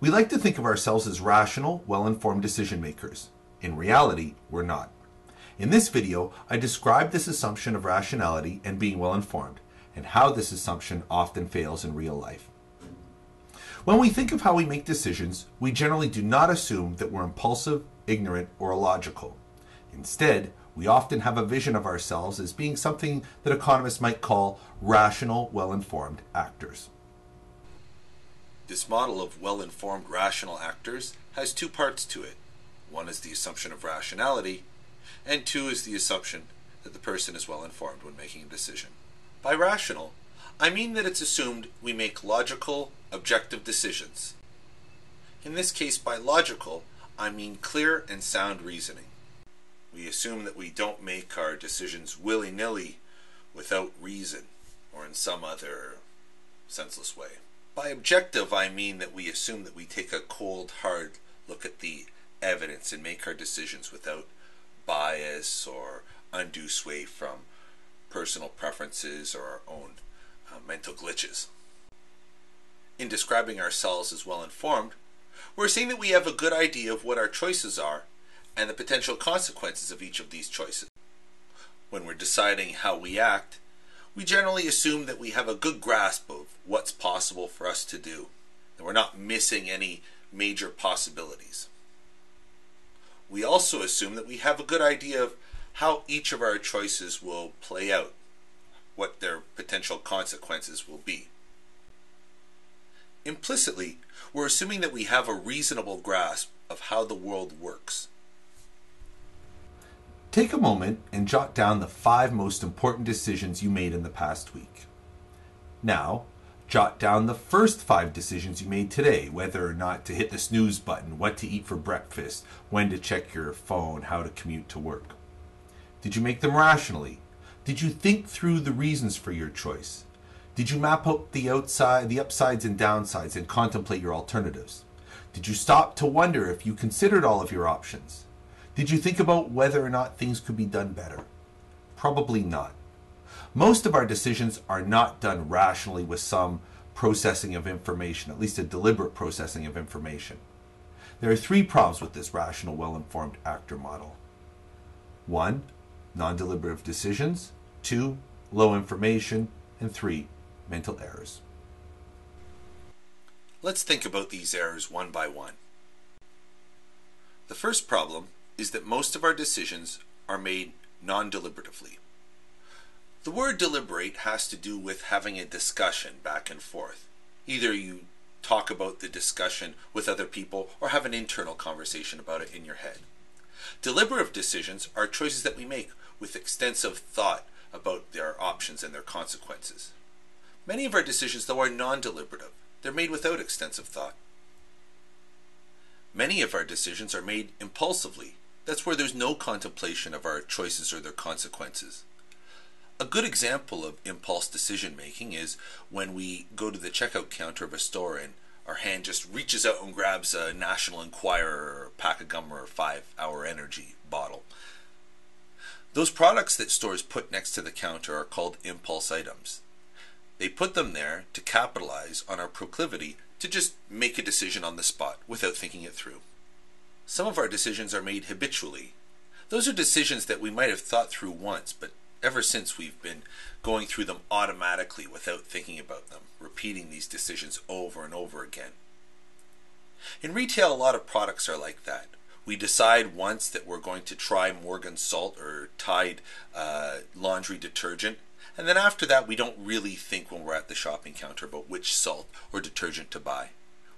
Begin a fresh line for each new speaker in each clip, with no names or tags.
We like to think of ourselves as rational, well informed decision makers. In reality, we're not. In this video, I describe this assumption of rationality and being well informed, and how this assumption often fails in real life. When we think of how we make decisions, we generally do not assume that we're impulsive, ignorant, or illogical. Instead, we often have a vision of ourselves as being something that economists might call rational, well informed actors.
This model of well informed rational actors has two parts to it. One is the assumption of rationality, and two is the assumption that the person is well informed when making a decision. By rational, I mean that it's assumed we make logical, objective decisions. In this case, by logical, I mean clear and sound reasoning. We assume that we don't make our decisions willy nilly without reason or in some other senseless way. By objective, I mean that we assume that we take a cold, hard look at the evidence and make our decisions without bias or undue sway from personal preferences or our own uh, mental glitches. In describing ourselves as well informed, we're saying that we have a good idea of what our choices are and the potential consequences of each of these choices. When we're deciding how we act, we generally assume that we have a good grasp of what's possible for us to do, and we're not missing any major possibilities. We also assume that we have a good idea of how each of our choices will play out, what their potential consequences will be. Implicitly, we're assuming that we have a reasonable grasp of how the world works.
Take a moment and jot down the five most important decisions you made in the past week. Now, jot down the first five decisions you made today, whether or not to hit the snooze button, what to eat for breakfast, when to check your phone, how to commute to work. Did you make them rationally? Did you think through the reasons for your choice? Did you map out the outside, the upsides and downsides and contemplate your alternatives? Did you stop to wonder if you considered all of your options? Did you think about whether or not things could be done better? Probably not. Most of our decisions are not done rationally with some processing of information, at least a deliberate processing of information. There are three problems with this rational, well informed actor model. One, non deliberative decisions. Two, low information. And three, mental errors.
Let's think about these errors one by one. The first problem is that most of our decisions are made non deliberatively. The word deliberate has to do with having a discussion back and forth. Either you talk about the discussion with other people or have an internal conversation about it in your head. Deliberative decisions are choices that we make with extensive thought about their options and their consequences. Many of our decisions, though, are non deliberative. They're made without extensive thought. Many of our decisions are made impulsively, that's where there's no contemplation of our choices or their consequences. A good example of impulse decision making is when we go to the checkout counter of a store and our hand just reaches out and grabs a National Enquirer or a pack of gum or a five hour energy bottle. Those products that stores put next to the counter are called impulse items. They put them there to capitalize on our proclivity to just make a decision on the spot without thinking it through. Some of our decisions are made habitually. Those are decisions that we might have thought through once, but ever since we've been going through them automatically without thinking about them, repeating these decisions over and over again. In retail, a lot of products are like that. We decide once that we're going to try Morton salt or Tide uh, laundry detergent, and then after that, we don't really think when we're at the shopping counter about which salt or detergent to buy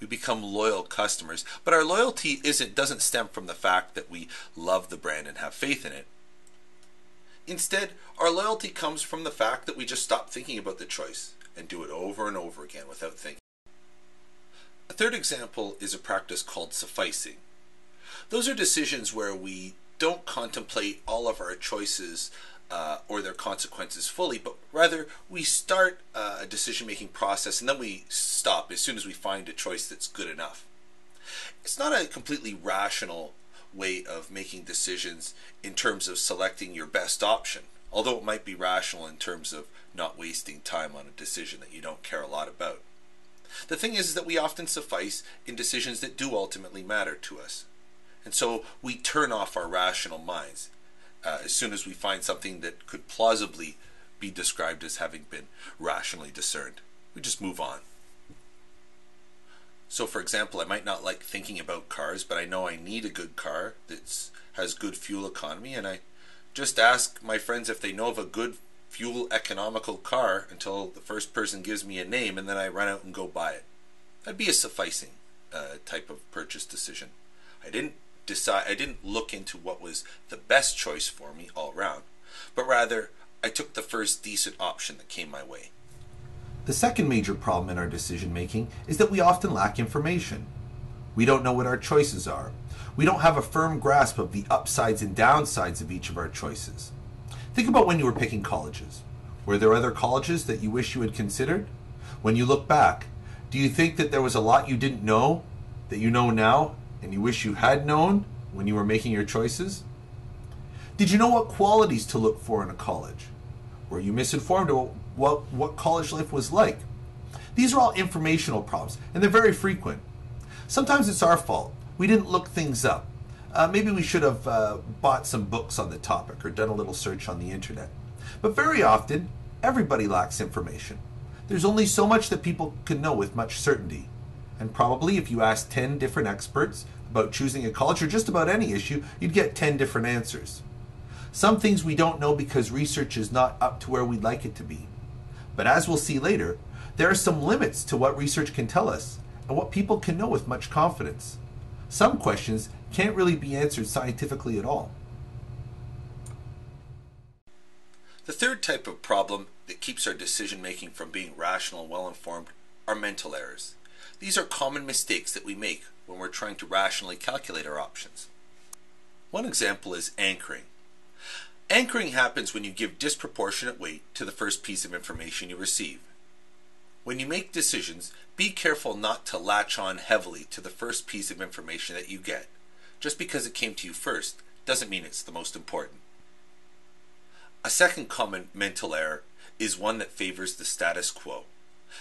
we become loyal customers. But our loyalty isn't doesn't stem from the fact that we love the brand and have faith in it. Instead, our loyalty comes from the fact that we just stop thinking about the choice and do it over and over again without thinking. A third example is a practice called sufficing. Those are decisions where we don't contemplate all of our choices uh, or their consequences fully, but rather we start uh, a decision making process and then we stop as soon as we find a choice that's good enough. It's not a completely rational way of making decisions in terms of selecting your best option, although it might be rational in terms of not wasting time on a decision that you don't care a lot about. The thing is, is that we often suffice in decisions that do ultimately matter to us. And so we turn off our rational minds uh, as soon as we find something that could plausibly be described as having been rationally discerned. We just move on. So, for example, I might not like thinking about cars, but I know I need a good car that has good fuel economy, and I just ask my friends if they know of a good fuel economical car until the first person gives me a name, and then I run out and go buy it. That'd be a sufficing uh, type of purchase decision. I didn't decide. I didn't look into what was the best choice for me all around, but rather I took the first decent option that came my way.
The second major problem in our decision making is that we often lack information. We don't know what our choices are. We don't have a firm grasp of the upsides and downsides of each of our choices. Think about when you were picking colleges. Were there other colleges that you wish you had considered? When you look back, do you think that there was a lot you didn't know that you know now and you wish you had known when you were making your choices? Did you know what qualities to look for in a college? Were you misinformed about what, what college life was like? These are all informational problems, and they're very frequent. Sometimes it's our fault. We didn't look things up. Uh, maybe we should have uh, bought some books on the topic or done a little search on the internet. But very often, everybody lacks information. There's only so much that people can know with much certainty. And probably if you asked 10 different experts about choosing a college or just about any issue, you'd get 10 different answers. Some things we don't know because research is not up to where we'd like it to be. But as we'll see later, there are some limits to what research can tell us and what people can know with much confidence. Some questions can't really be answered scientifically at all.
The third type of problem that keeps our decision making from being rational and well informed are mental errors. These are common mistakes that we make when we're trying to rationally calculate our options. One example is anchoring. Anchoring happens when you give disproportionate weight to the first piece of information you receive. When you make decisions, be careful not to latch on heavily to the first piece of information that you get. Just because it came to you first doesn't mean it's the most important. A second common mental error is one that favors the status quo.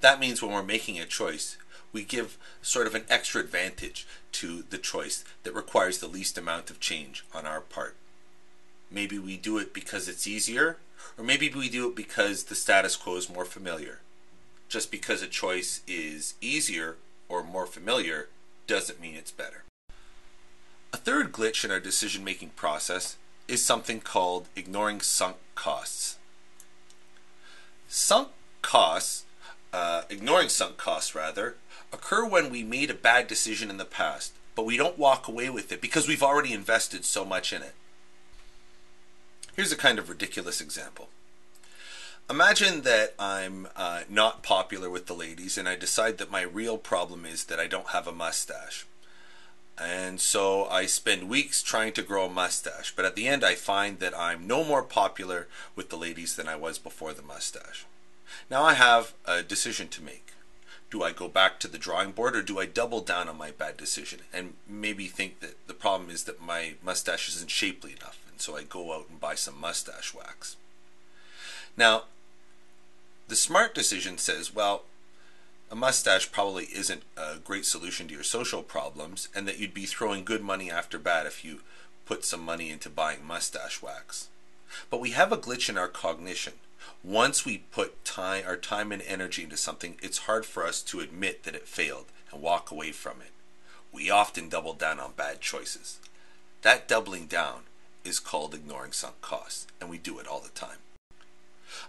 That means when we're making a choice, we give sort of an extra advantage to the choice that requires the least amount of change on our part. Maybe we do it because it's easier, or maybe we do it because the status quo is more familiar. Just because a choice is easier or more familiar doesn't mean it's better. A third glitch in our decision making process is something called ignoring sunk costs. Sunk costs, uh, ignoring sunk costs rather, occur when we made a bad decision in the past, but we don't walk away with it because we've already invested so much in it. Here's a kind of ridiculous example. Imagine that I'm uh, not popular with the ladies and I decide that my real problem is that I don't have a mustache. And so I spend weeks trying to grow a mustache, but at the end I find that I'm no more popular with the ladies than I was before the mustache. Now I have a decision to make. Do I go back to the drawing board or do I double down on my bad decision and maybe think that the problem is that my mustache isn't shapely enough and so I go out and buy some mustache wax? Now, the smart decision says, well, a mustache probably isn't a great solution to your social problems and that you'd be throwing good money after bad if you put some money into buying mustache wax. But we have a glitch in our cognition once we put time, our time and energy into something, it's hard for us to admit that it failed and walk away from it. We often double down on bad choices. That doubling down is called ignoring sunk costs, and we do it all the time.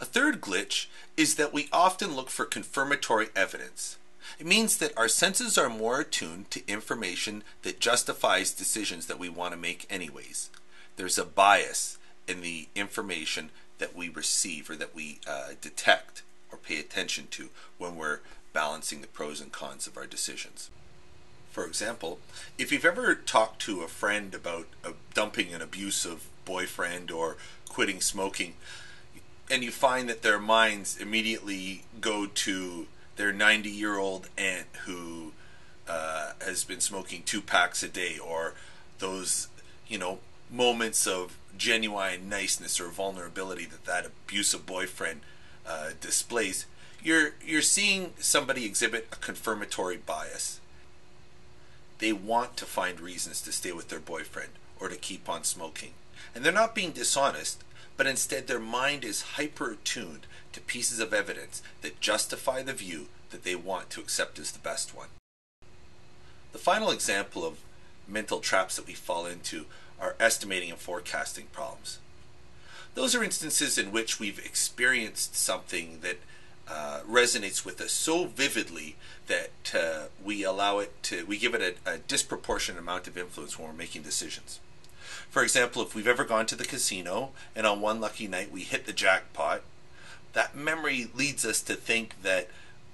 A third glitch is that we often look for confirmatory evidence. It means that our senses are more attuned to information that justifies decisions that we want to make anyways. There's a bias in the information that we receive or that we uh, detect or pay attention to when we're balancing the pros and cons of our decisions. For example, if you've ever talked to a friend about uh, dumping an abusive boyfriend or quitting smoking, and you find that their minds immediately go to their 90 year old aunt who uh, has been smoking two packs a day, or those, you know, moments of genuine niceness or vulnerability that that abusive boyfriend uh, displays, You're you're seeing somebody exhibit a confirmatory bias. They want to find reasons to stay with their boyfriend or to keep on smoking. And they're not being dishonest, but instead their mind is hyper attuned to pieces of evidence that justify the view that they want to accept as the best one. The final example of mental traps that we fall into are estimating and forecasting problems. Those are instances in which we've experienced something that uh, resonates with us so vividly that uh, we allow it to, we give it a, a disproportionate amount of influence when we're making decisions. For example, if we've ever gone to the casino and on one lucky night we hit the jackpot, that memory leads us to think that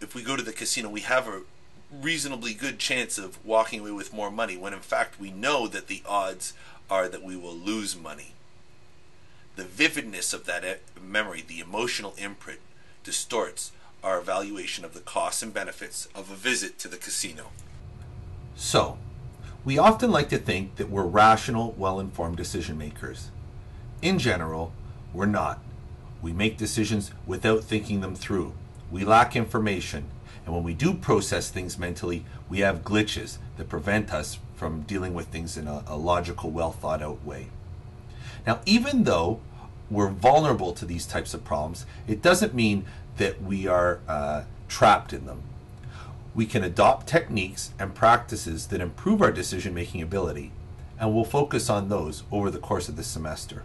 if we go to the casino, we have a reasonably good chance of walking away with more money, when in fact we know that the odds are that we will lose money. The vividness of that eh, memory, the emotional imprint, distorts our evaluation of the costs and benefits of a visit to the casino.
So, we often like to think that we're rational, well informed decision makers. In general, we're not. We make decisions without thinking them through. We lack information, and when we do process things mentally, we have glitches that prevent us from dealing with things in a, a logical, well thought out way. Now, even though we're vulnerable to these types of problems, it doesn't mean that we are uh, trapped in them we can adopt techniques and practices that improve our decision making ability, and we'll focus on those over the course of this semester.